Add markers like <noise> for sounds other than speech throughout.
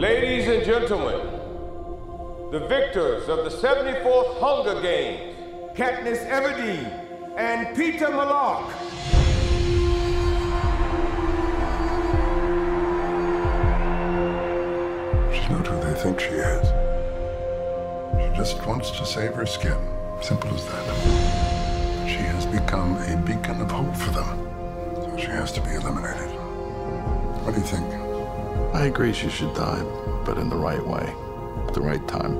Ladies and gentlemen, the victors of the 74th Hunger Games, Katniss Everdeen and Peeta Mellark. She's not who they think she is. She just wants to save her skin. Simple as that. She has become a beacon of hope for them. So she has to be eliminated. What do you think? I agree she should die, but in the right way, at the right time.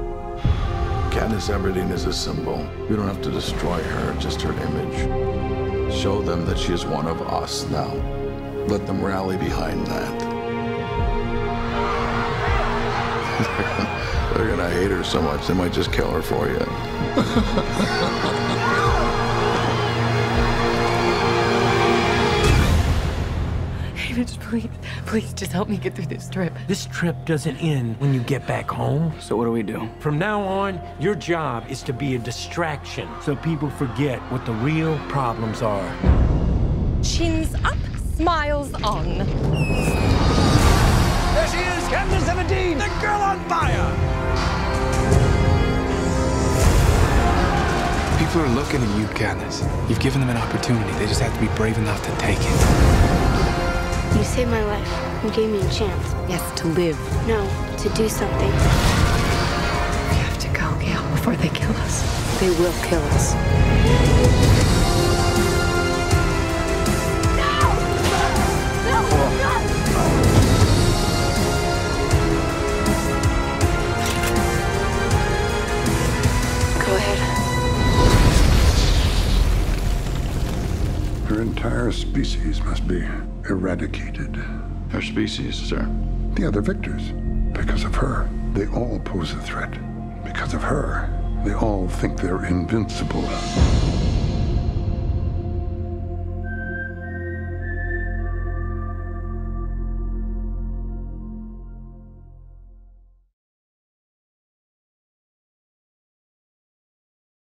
Katniss Everdeen is a symbol. You don't have to destroy her, just her image. Show them that she is one of us now. Let them rally behind that. <laughs> They're gonna hate her so much, they might just kill her for you. <laughs> David, please, please just help me get through this trip. This trip doesn't end when you get back home. So what do we do? From now on, your job is to be a distraction so people forget what the real problems are. Chins up, smiles on. There she is, Katniss Everdeen, the girl on fire. People are looking at you, Katniss. You've given them an opportunity. They just have to be brave enough to take it. You saved my life. You gave me a chance. Yes, to live. No, to do something. We have to go, Gale, before they kill us. They will kill us. No. Go ahead. Her entire species must be eradicated. Her species, sir. The other victors. Because of her, they all pose a threat. Because of her, they all think they're invincible.